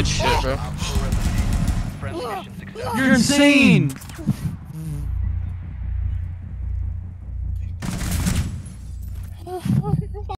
Good shit, bro. You're insane!